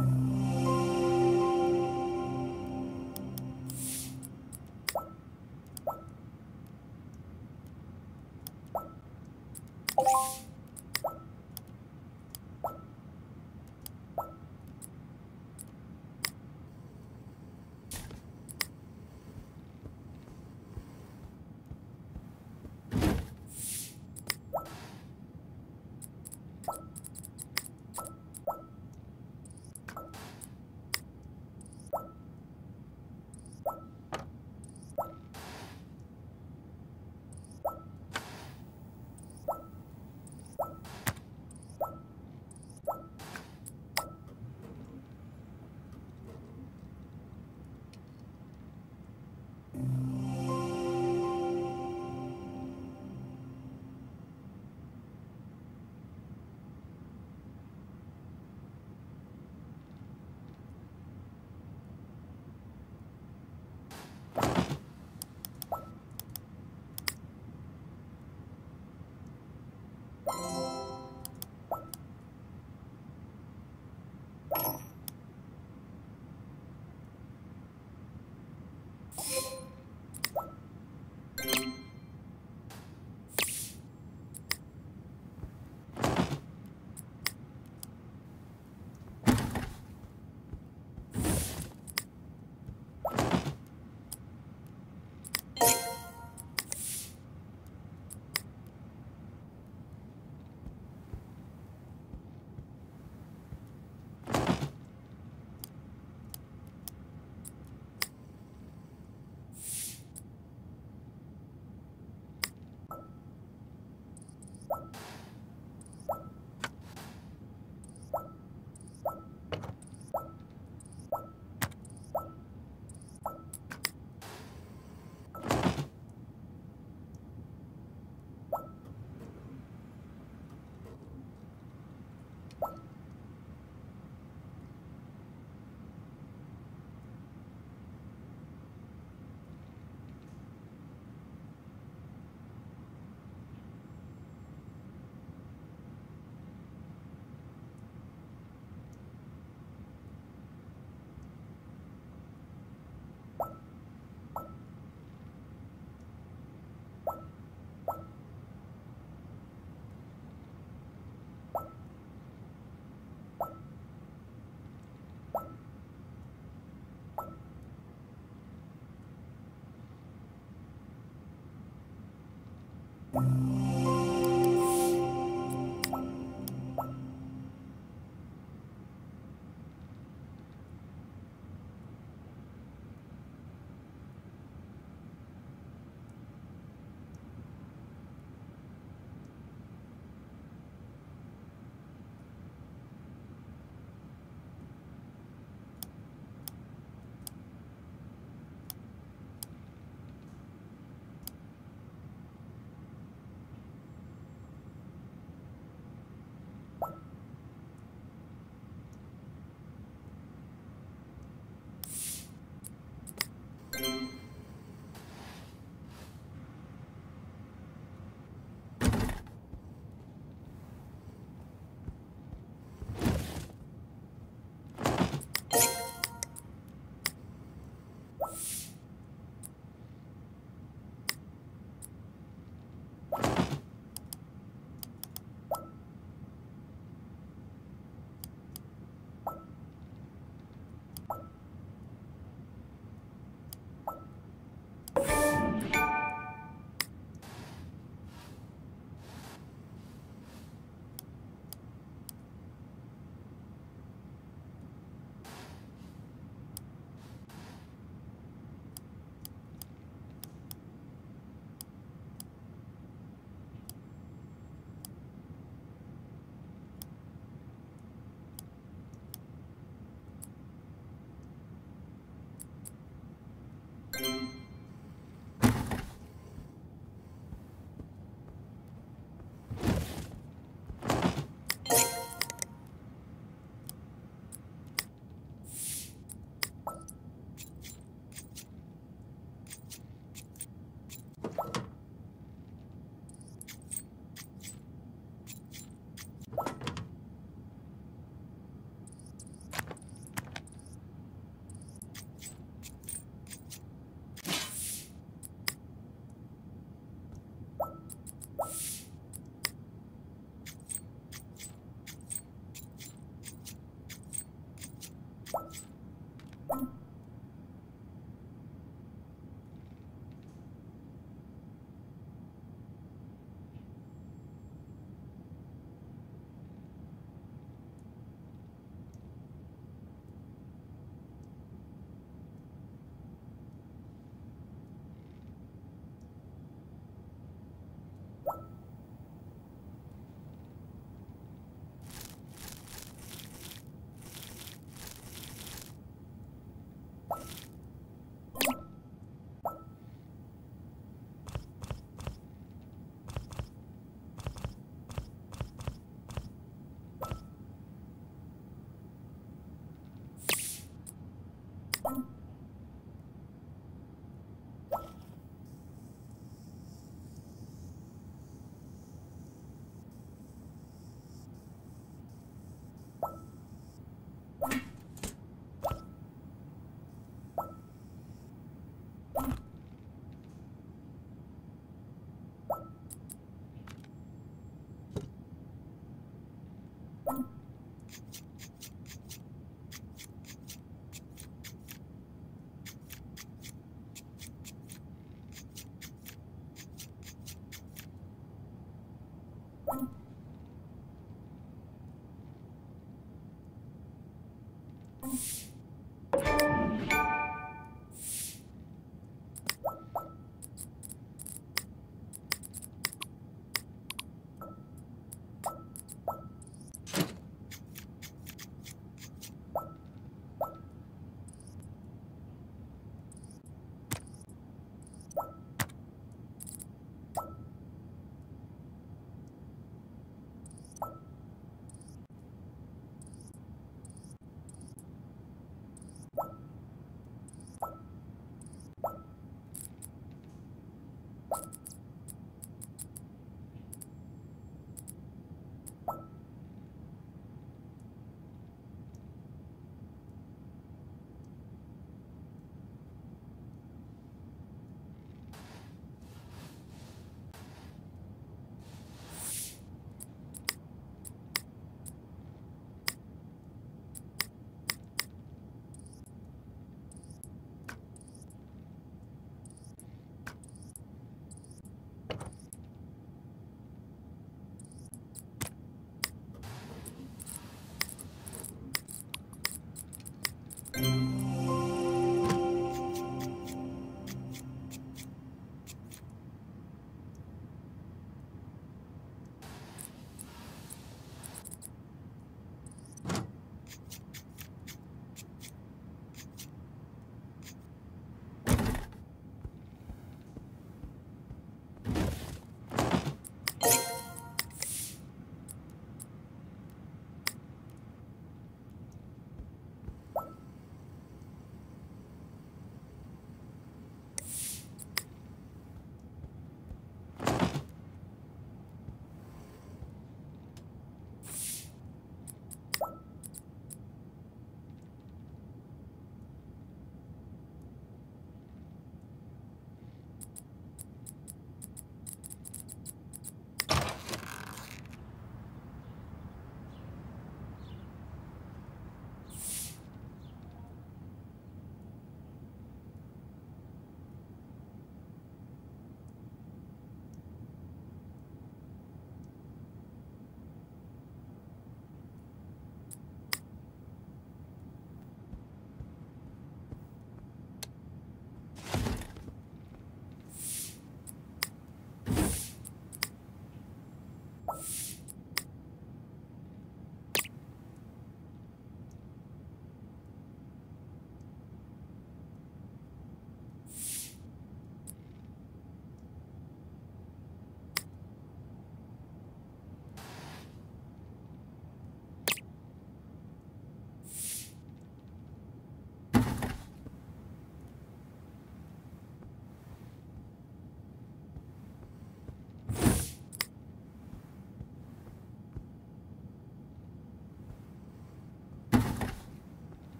you